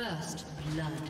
First blood.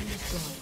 destroyed.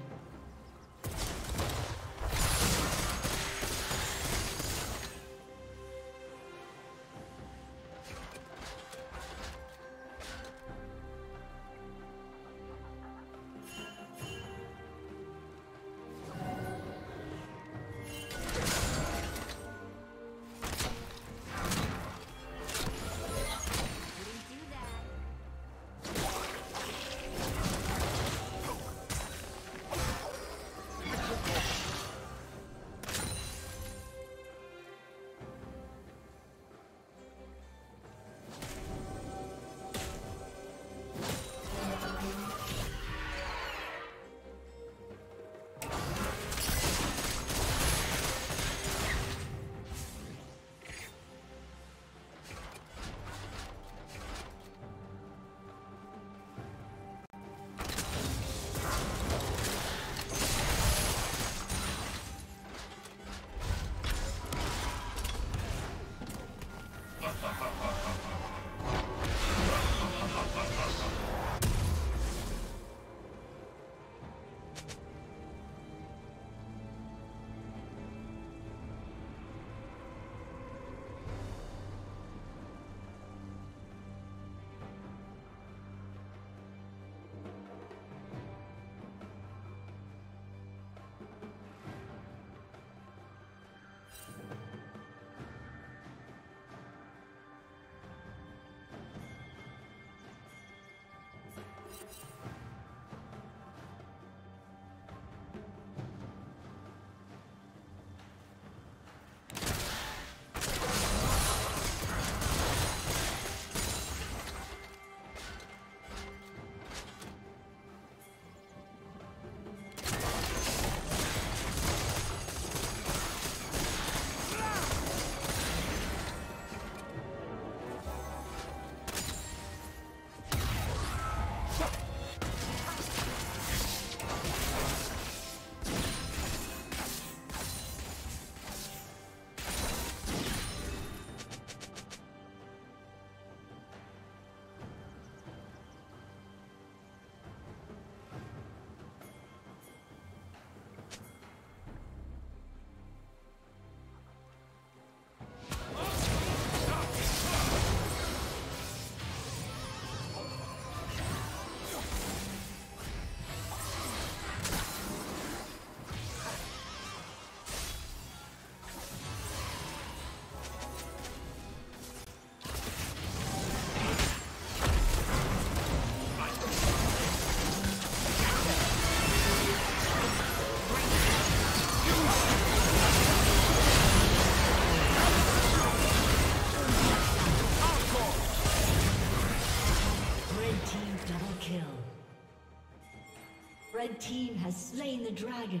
The dragon.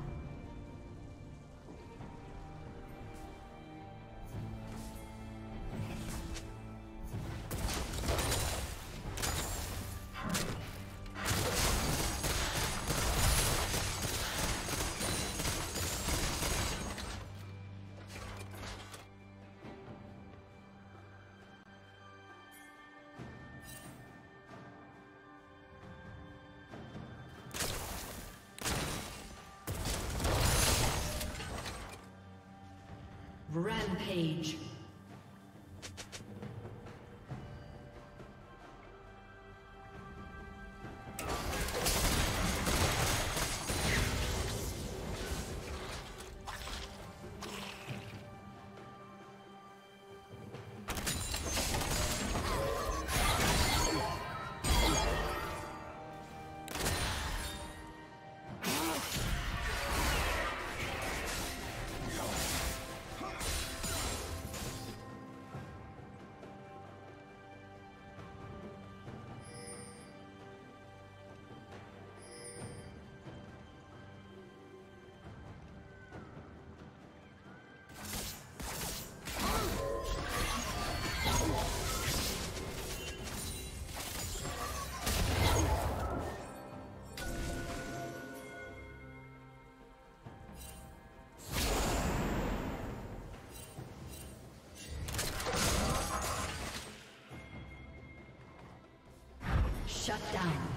Shut down.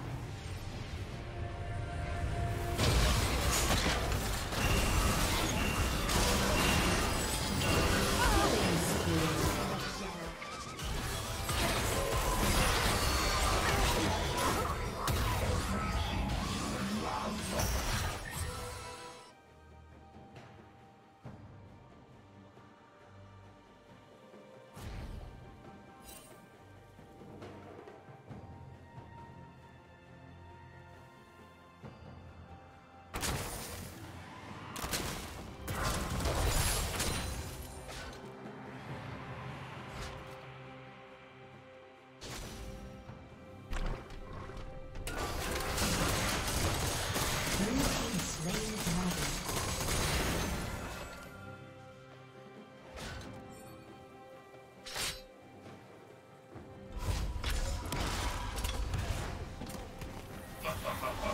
Ha ha ha.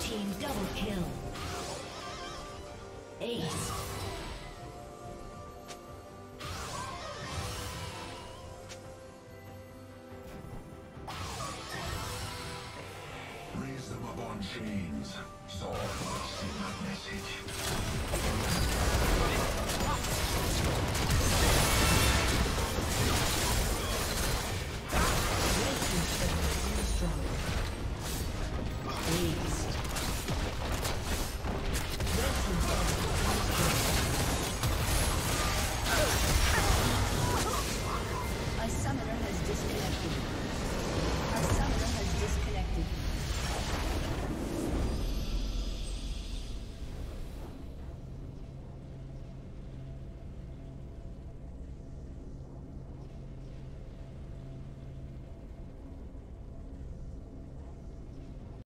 Team double kill. Ace. Raise them up on chains.